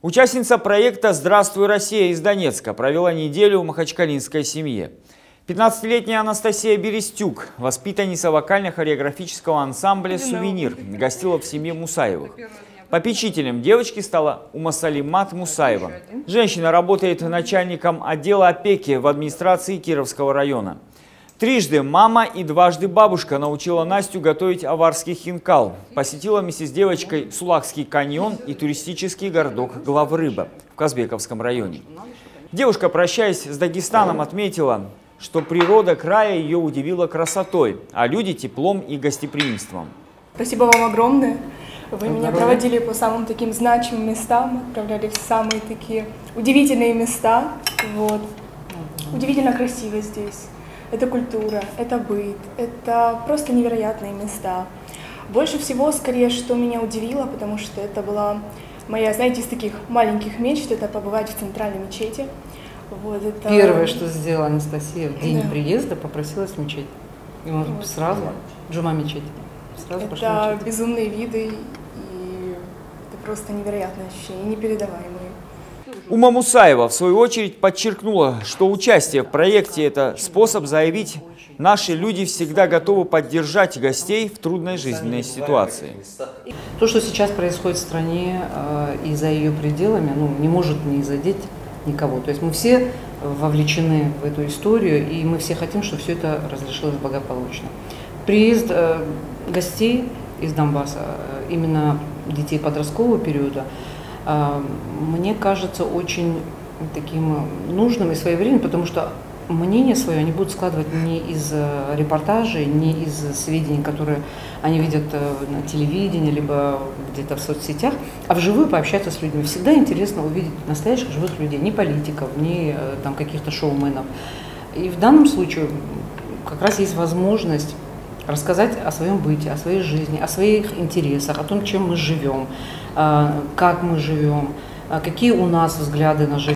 Участница проекта «Здравствуй, Россия» из Донецка провела неделю в махачкалинской семье. 15-летняя Анастасия Берестюк, воспитанница вокально-хореографического ансамбля «Сувенир», гостила в семье Мусаевых. Попечителем девочки стала Умасалимат Мусаева. Женщина работает начальником отдела опеки в администрации Кировского района. Трижды мама и дважды бабушка научила Настю готовить аварский хинкал. Посетила вместе с девочкой Сулахский каньон и туристический городок Главрыба в Казбековском районе. Девушка, прощаясь с Дагестаном, отметила, что природа края ее удивила красотой, а люди теплом и гостеприимством. Спасибо вам огромное. Вы меня проводили по самым таким значимым местам, отправляли в самые такие удивительные места. Вот. Удивительно красиво здесь это культура, это быт, это просто невероятные места. Больше всего, скорее, что меня удивило, потому что это была моя, знаете, из таких маленьких мечт, это побывать в центральной мечети. Вот, это... Первое, что сделала Анастасия в день да. приезда, попросилась в мечеть. И мы вот. сразу, джума мечеть, сразу Это безумные виды, и это просто невероятное ощущение, непередаваемые. Ума Мусаева, в свою очередь, подчеркнула, что участие в проекте – это способ заявить, наши люди всегда готовы поддержать гостей в трудной жизненной ситуации. То, что сейчас происходит в стране э, и за ее пределами, ну, не может не задеть никого. То есть мы все вовлечены в эту историю, и мы все хотим, чтобы все это разрешилось благополучно. Приезд э, гостей из Донбасса, э, именно детей подросткового периода – мне кажется очень таким нужным и своевременным, потому что мнение свое они будут складывать не из э, репортажей, не из сведений, которые они видят э, на телевидении, либо где-то в соцсетях, а вживую пообщаться с людьми. Всегда интересно увидеть настоящих живых людей, не политиков, не э, там каких-то шоуменов. И в данном случае как раз есть возможность рассказать о своем быте, о своей жизни, о своих интересах, о том, чем мы живем, а, как мы живем, а, какие у нас взгляды на жизнь.